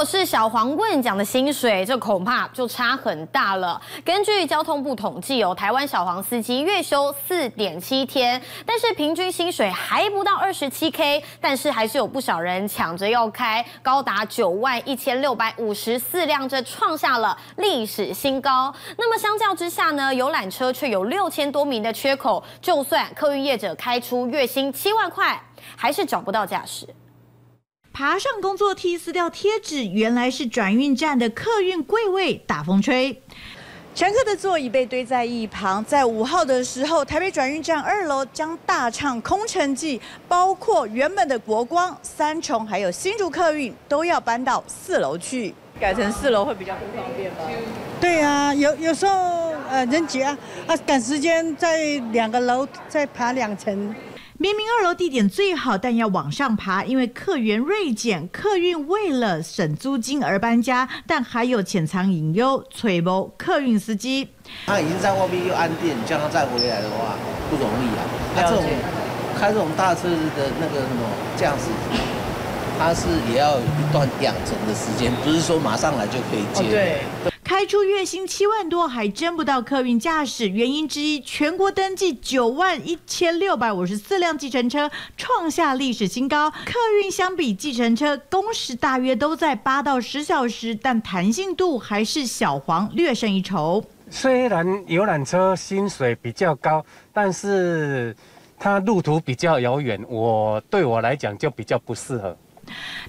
果是小黄棍奖的薪水，这恐怕就差很大了。根据交通部统计，哦，台湾小黄司机月休四点七天，但是平均薪水还不到二十七 K，但是还是有不少人抢着要开，高达九万一千六百五十四辆，这创下了历史新高。那么相较之下呢，游览车却有六千多名的缺口，就算客运业者开出月薪七万块，还是找不到驾驶。爬上工作梯撕掉贴纸，原来是转运站的客运柜位大风吹，乘客的座椅被堆在一旁。在五号的时候，台北转运站二楼将大唱空城计，包括原本的国光、三重还有新竹客运都要搬到四楼去，改成四楼会比较不方便吗？对啊，有有时候呃人挤啊，啊赶时间在两个楼再爬两层。明明二楼地点最好，但要往上爬，因为客源锐减，客运为了省租金而搬家，但还有潜藏隐忧，催谋客运司机。他已经在外面又安电，叫他再回来的话不容易啊。他这种开这种大车的那个什么驾驶，他是也要一段养成的时间，不是说马上来就可以接。对。开出月薪七万多，还争不到客运驾驶，原因之一，全国登记九万一千六百五十四辆计程车，创下历史新高。客运相比计程车，工时大约都在八到十小时，但弹性度还是小黄略胜一筹。虽然游览车薪水比较高，但是它路途比较遥远，我对我来讲就比较不适合。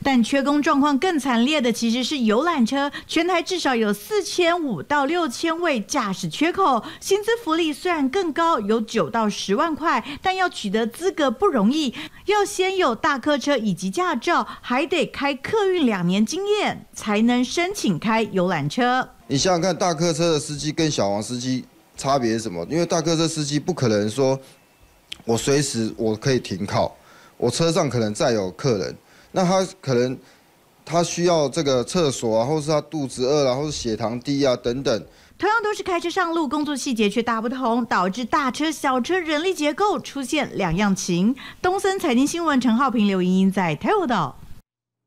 但缺工状况更惨烈的其实是游览车，全台至少有四千五到六千位驾驶缺口，薪资福利虽然更高，有九到十万块，但要取得资格不容易，要先有大客车以及驾照，还得开客运两年经验才能申请开游览车。你想想看，大客车的司机跟小黄司机差别是什么？因为大客车司机不可能说，我随时我可以停靠，我车上可能载有客人。那他可能他需要这个厕所啊，或是他肚子饿啊，或是血糖低啊等等。同样都是开车上路，工作细节却大不同，导致大车小车人力结构出现两样情。东森财经新闻陈浩平、刘莹莹在台报道。